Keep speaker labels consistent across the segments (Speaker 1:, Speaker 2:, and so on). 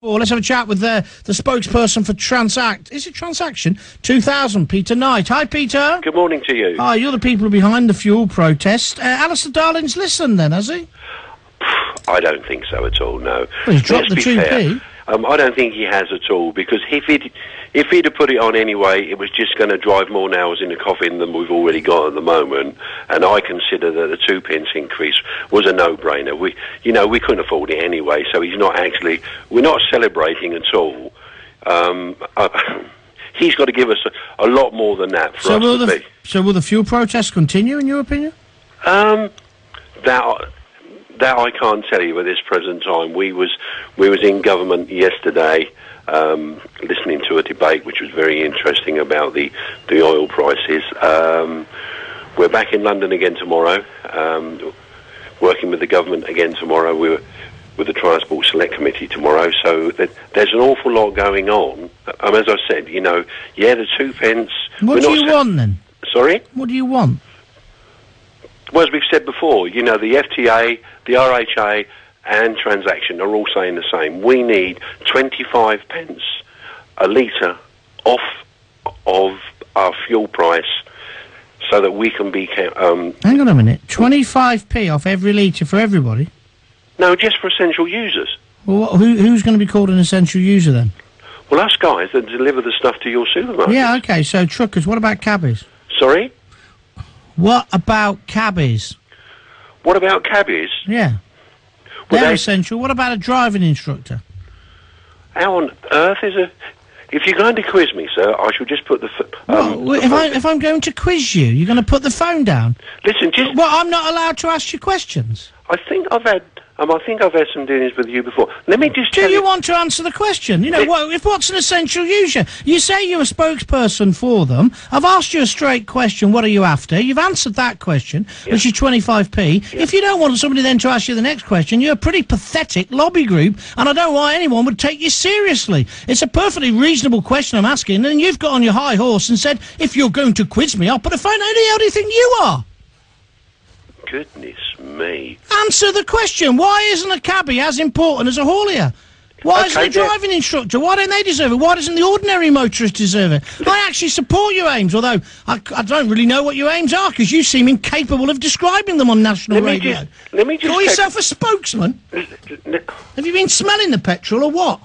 Speaker 1: Well, let's have a chat with the, the spokesperson for Transact. Is it Transaction 2000, Peter Knight? Hi, Peter.
Speaker 2: Good morning to you.
Speaker 1: Hi, you're the people behind the fuel protest. Uh, Alistair Darling's listened then, has he?
Speaker 2: I don't think so at all. No.
Speaker 1: Well, he's dropped
Speaker 2: Let's
Speaker 1: the
Speaker 2: be
Speaker 1: 2p.
Speaker 2: fair. Um, I don't think he has at all because if he'd if he'd have put it on anyway, it was just going to drive more nails in the coffin than we've already got at the moment. And I consider that the two pence increase was a no-brainer. We, you know, we couldn't afford it anyway, so he's not actually. We're not celebrating at all. Um, uh, he's got to give us a, a lot more than that for
Speaker 1: So
Speaker 2: us
Speaker 1: will, the,
Speaker 2: be.
Speaker 1: so will the fuel protests continue, in your opinion?
Speaker 2: Um, that that I can't tell you at this present time. We was we was in government yesterday, um, listening to a debate which was very interesting about the the oil prices. Um, we're back in London again tomorrow, um, working with the government again tomorrow. We're with the Transport Select Committee tomorrow, so that there's an awful lot going on. Um, as I said, you know, yeah, the two pence.
Speaker 1: What do you
Speaker 2: sa-
Speaker 1: want then?
Speaker 2: Sorry.
Speaker 1: What do you want?
Speaker 2: Well, as we've said before, you know, the FTA, the RHA, and Transaction are all saying the same. We need 25 pence a litre off of our fuel price so that we can be... Um,
Speaker 1: Hang on a minute. 25p off every litre for everybody?
Speaker 2: no, just for essential users.
Speaker 1: Well, what, who, who's going to be called an essential user then?
Speaker 2: Well, us guys that deliver the stuff to your supermarket.
Speaker 1: Yeah, okay, so truckers. What about cabbies?
Speaker 2: Sorry?
Speaker 1: What about cabbies?
Speaker 2: What about cabbies?
Speaker 1: Yeah.
Speaker 2: Well,
Speaker 1: They're
Speaker 2: they-
Speaker 1: essential. What about a driving instructor?
Speaker 2: How on earth is a... If you're going to quiz me, sir, I shall just put the... f- Um,
Speaker 1: Well, if, I, if I'm going to quiz you, you're going to put the phone down.
Speaker 2: Listen, just...
Speaker 1: Well, I'm not allowed to ask you questions.
Speaker 2: I think I've had... Um, I think I've had some dealings with you before. Let me just
Speaker 1: Do
Speaker 2: tell
Speaker 1: you want to answer the question? You know, what, if what's an essential user? You say you're a spokesperson for them. I've asked you a straight question. What are you after? You've answered that question, which is 25p. If you don't want somebody then to ask you the next question, you're a pretty pathetic lobby group, and I don't know why anyone would take you seriously. It's a perfectly reasonable question I'm asking, and you've got on your high horse and said, if you're going to quiz me, I'll put a phone. Hell do you think you are?
Speaker 2: Goodness me.
Speaker 1: Answer the question. Why isn't a cabbie as important as a haulier? Why isn't a driving instructor? Why don't they deserve it? Why doesn't the ordinary motorist deserve it? I actually support your aims, although I, I don't really know what your aims are because you seem incapable of describing them on national
Speaker 2: Let me
Speaker 1: radio.
Speaker 2: just... Let me just...
Speaker 1: Call yourself a spokesman? Have you been smelling the petrol or what?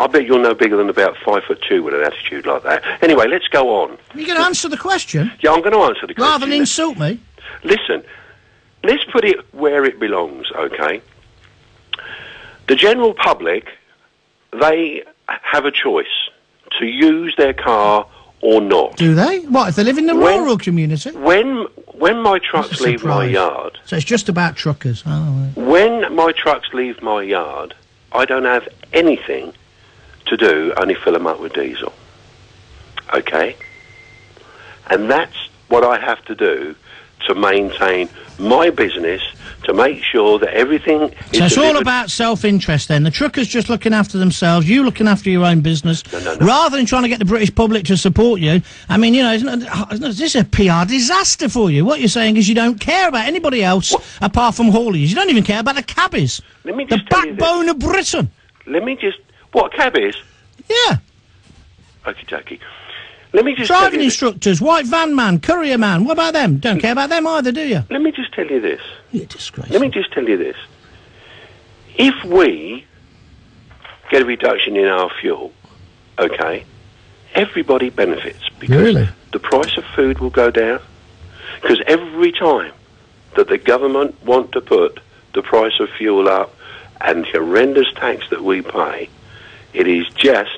Speaker 2: I bet you're no bigger than about five foot two with an attitude like that. Anyway, let's go on.
Speaker 1: Are You're going to answer the question
Speaker 2: Yeah, I'm going to answer the question.
Speaker 1: rather than insult me.
Speaker 2: Listen, let's put it where it belongs, okay? The general public, they have a choice to use their car or not.
Speaker 1: Do they? What, if they live in the
Speaker 2: When-
Speaker 1: rural community?
Speaker 2: When when my trucks leave my yard,
Speaker 1: So it's just about truckers. Oh, right.
Speaker 2: when my trucks leave my yard, I don't have anything to do only fill them up with diesel. Okay? And that's what I have to do to maintain my business, to make sure that everything is
Speaker 1: So it's all about self-interest then. The truckers just looking after themselves, you looking after your own business,
Speaker 2: No, no, no.
Speaker 1: rather than trying to get the British public to support you. I mean, you know, isn't oh, isn't this is a PR disaster for you. What you're saying is you don't care about anybody else apart from hauliers. You don't even care about the cabbies,
Speaker 2: Let me
Speaker 1: the
Speaker 2: just you
Speaker 1: backbone of Britain.
Speaker 2: Let me just... What, cabbies?
Speaker 1: Yeah,
Speaker 2: Okie dokie. Let me just tell
Speaker 1: driving instructors, white van man, courier man. What about them? Don't care about them either, do you?
Speaker 2: Let me just tell you this.
Speaker 1: You disgrace.
Speaker 2: Let me just tell you this. If we get a reduction in our fuel, okay, everybody benefits because
Speaker 1: Really?
Speaker 2: the price of food will go down. Because every time that the government want to put the price of fuel up and the horrendous tax that we pay, it is just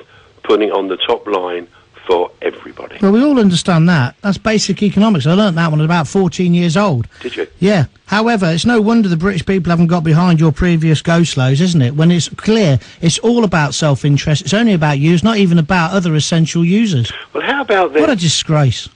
Speaker 2: putting on the top line for everybody.
Speaker 1: Well, we all understand that. That's basic economics. I learnt that one at about 14 years old.
Speaker 2: Did you?
Speaker 1: Yeah. However, it's no wonder the British people haven't got behind your previous go slows, isn't it? When it's clear it's all about self interest. It's only about you. It's not even about other essential users.
Speaker 2: Well, how about then?
Speaker 1: What a disgrace.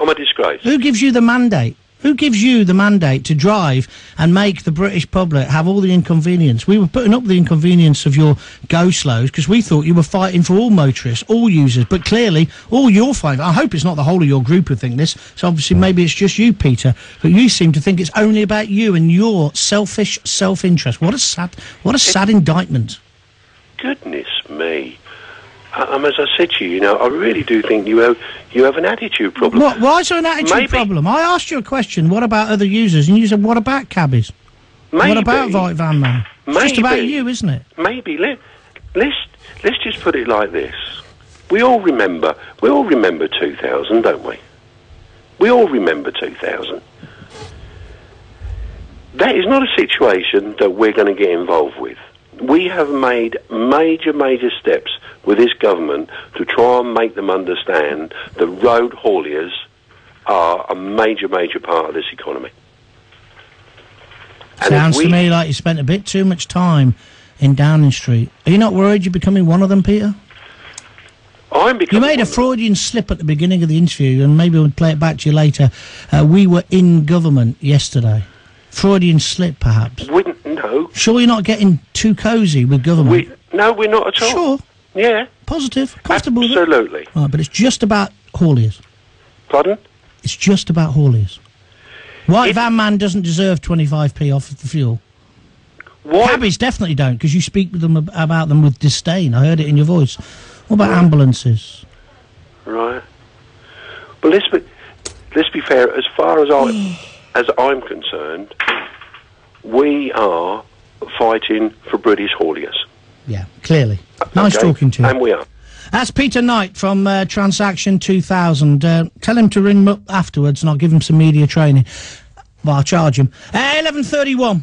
Speaker 2: Oh, I'm a disgrace.
Speaker 1: Who gives you the mandate? Who gives you the mandate to drive and make the British public have all the inconvenience? We were putting up the inconvenience of your go slows because we thought you were fighting for all motorists, all users. But clearly, all you're fighting. I hope it's not the whole of your group who think this. So obviously, maybe it's just you, Peter. But you seem to think it's only about you and your selfish self-interest. What a sad, what a sad indictment.
Speaker 2: Goodness me. Um, as I said to you, you know, I really do think you have you have an attitude problem.
Speaker 1: What? Why is there an attitude
Speaker 2: Maybe-
Speaker 1: problem? I asked you a question. What about other users? And you said, what about cabbies?
Speaker 2: Maybe,
Speaker 1: What about Voight Van Man? It's just about you, isn't it?
Speaker 2: Maybe let let's let's just put it like this. We all remember we all remember 2000, don't we? We all remember 2000. That is not a situation that we're going to get involved with. We have made major, major steps with this government to try and make them understand that road hauliers are a major, major part of this economy. And
Speaker 1: Sounds to me like you spent a bit too much time in Downing Street. Are you not worried you're becoming one of them, Peter?
Speaker 2: I'm becoming.
Speaker 1: You made a. Freudian slip at the beginning of the interview, and maybe we'll play it back to you later. Uh, we were in government yesterday. Freudian slip, perhaps.
Speaker 2: We, no,
Speaker 1: Sure, you're not getting too cosy with government.
Speaker 2: we no, we're not at all.
Speaker 1: Sure,
Speaker 2: Yeah,
Speaker 1: positive, comfortable
Speaker 2: absolutely.
Speaker 1: Right, but it's just about hauliers.
Speaker 2: Pardon?
Speaker 1: It's just about hauliers. White
Speaker 2: If-
Speaker 1: van man doesn't deserve 25p off of the fuel.
Speaker 2: Why?
Speaker 1: Cabbies definitely don't, because you speak with them ab- about them with disdain. I heard it in your voice. What about ambulances?
Speaker 2: Right. But let's be let's be fair. As far as I as I'm concerned, we are fighting for British hauliers.
Speaker 1: Yeah, clearly. Nice
Speaker 2: okay?
Speaker 1: talking to you.
Speaker 2: And we are.
Speaker 1: That's Peter Knight from uh, Transaction 2000. Uh, tell him to ring me up afterwards and I'll give him some media training. Well, I'll charge him. Uh, 11.31.